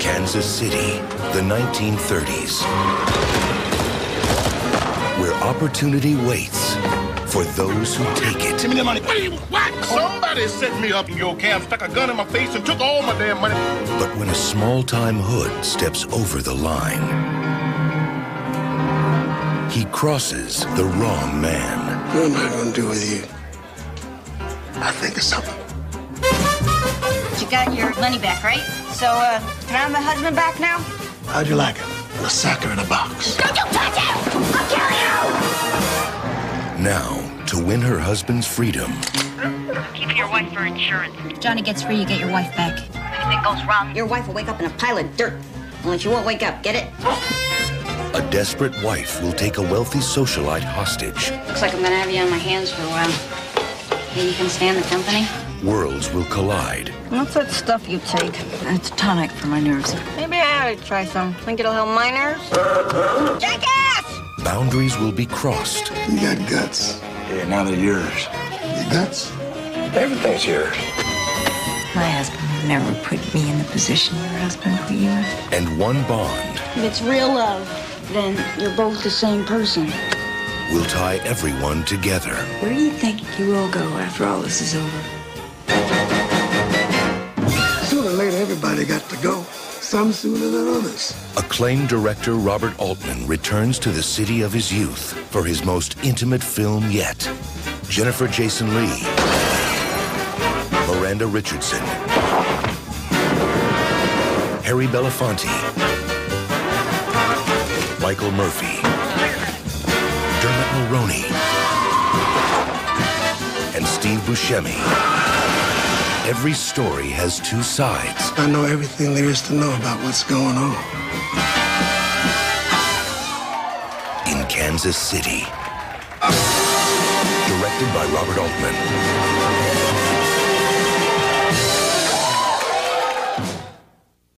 Kansas City, the 1930s, where opportunity waits for those who take it. Give me the money. Wait, what? Somebody set me up in your camp, stuck a gun in my face, and took all my damn money. But when a small-time hood steps over the line, he crosses the wrong man. What am I going to do with you? I think of something. You got your money back, right? So, uh, can I have my husband back now? How'd you like it? A sucker in a box. Don't you touch him! I'll kill you! Now, to win her husband's freedom, Keep your wife for insurance. If Johnny gets free, you get your wife back. If anything goes wrong, Your wife will wake up in a pile of dirt. Only she won't wake up, get it? A desperate wife will take a wealthy socialite hostage. Looks like I'm gonna have you on my hands for a while. Maybe you can stand the company? Worlds will collide. What's that stuff you take? It's tonic for my nerves. Maybe I ought to try some. Think it'll help my nerves? Jackass! Boundaries will be crossed. You got guts. Yeah, now they're yours. Your guts? Everything's yours. My husband would never put me in the position your husband put you in. And one bond If it's real love, then you're both the same person. We'll tie everyone together. Where do you think you will go after all this is over? Sooner or later, everybody got to go. Some sooner than others. Acclaimed director Robert Altman returns to the city of his youth for his most intimate film yet. Jennifer Jason Leigh, Miranda Richardson, Harry Belafonte, Michael Murphy, Dermot Mulroney, and Steve Buscemi. Every story has two sides. I know everything there is to know about what's going on. in Kansas City. Directed by Robert Altman.